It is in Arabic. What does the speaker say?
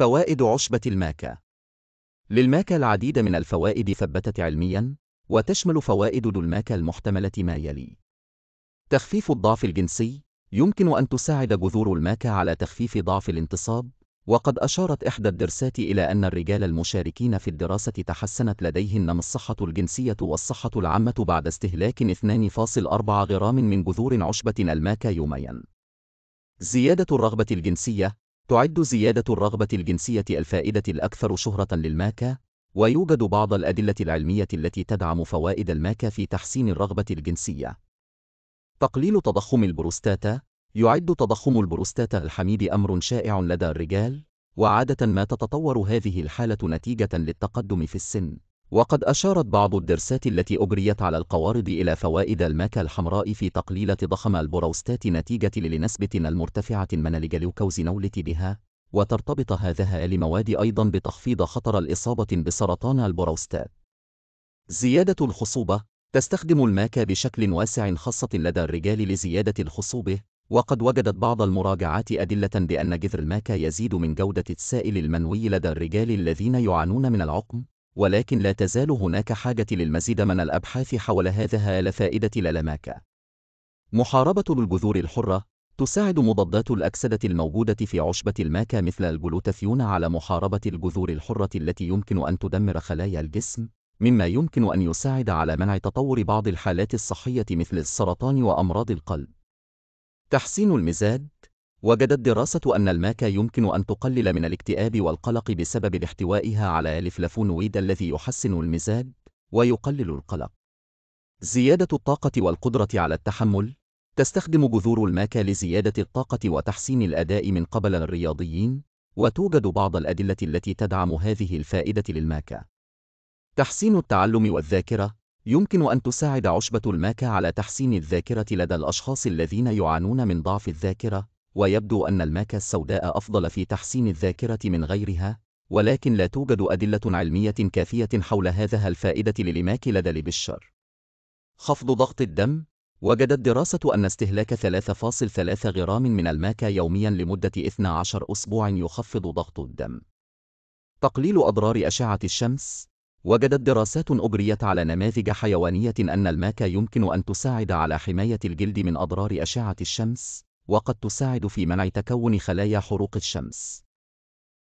فوائد عشبة الماكا للماكا العديد من الفوائد ثبتت علمياً وتشمل فوائد الماكا المحتملة ما يلي تخفيف الضعف الجنسي يمكن أن تساعد جذور الماكا على تخفيف ضعف الانتصاب وقد أشارت إحدى الدرسات إلى أن الرجال المشاركين في الدراسة تحسنت لديهن الصحة الجنسية والصحة العامة بعد استهلاك 2.4 غرام من جذور عشبة الماكا يومياً. زيادة الرغبة الجنسية تعد زيادة الرغبة الجنسية الفائدة الأكثر شهرة للماكا، ويوجد بعض الأدلة العلمية التي تدعم فوائد الماكا في تحسين الرغبة الجنسية. تقليل تضخم البروستاتا يعد تضخم البروستاتا الحميد أمر شائع لدى الرجال، وعادة ما تتطور هذه الحالة نتيجة للتقدم في السن. وقد أشارت بعض الدراسات التي أجريت على القوارض إلى فوائد الماكا الحمراء في تقليل تضخم البروستاتا نتيجة لنسبة المرتفعة من الجلوكوزينولات بها، وترتبط هذا لمواد أيضا بتخفيض خطر الإصابة بسرطان البروستات. زيادة الخصوبة تستخدم الماكا بشكل واسع خاصة لدى الرجال لزيادة الخصوبة، وقد وجدت بعض المراجعات أدلة بأن جذر الماكا يزيد من جودة السائل المنوي لدى الرجال الذين يعانون من العقم، ولكن لا تزال هناك حاجة للمزيد من الأبحاث حول هذا لفائدة للماكا. محاربة الجذور الحرة تساعد مضادات الأكسدة الموجودة في عشبة الماكا مثل الجلوتاثيون على محاربة الجذور الحرة التي يمكن أن تدمر خلايا الجسم، مما يمكن أن يساعد على منع تطور بعض الحالات الصحية مثل السرطان وأمراض القلب. تحسين المزاج وجدت دراسة أن الماكا يمكن أن تقلل من الاكتئاب والقلق بسبب احتوائها على الفلافونويد الذي يحسن المزاج ويقلل القلق. زيادة الطاقة والقدرة على التحمل تستخدم جذور الماكا لزيادة الطاقة وتحسين الأداء من قبل الرياضيين، وتوجد بعض الأدلة التي تدعم هذه الفائدة للماكا. تحسين التعلم والذاكرة يمكن أن تساعد عشبة الماكا على تحسين الذاكرة لدى الأشخاص الذين يعانون من ضعف الذاكرة، ويبدو أن الماكا السوداء أفضل في تحسين الذاكرة من غيرها، ولكن لا توجد أدلة علمية كافية حول هذه الفائدة للماكا لدى البشر. خفض ضغط الدم وجدت دراسة أن استهلاك 3.3 غرام من الماكا يوميا لمدة 12 أسبوع يخفض ضغط الدم. تقليل أضرار أشعة الشمس وجدت دراسات أجريت على نماذج حيوانية أن الماكا يمكن أن تساعد على حماية الجلد من أضرار أشعة الشمس، وقد تساعد في منع تكون خلايا حروق الشمس.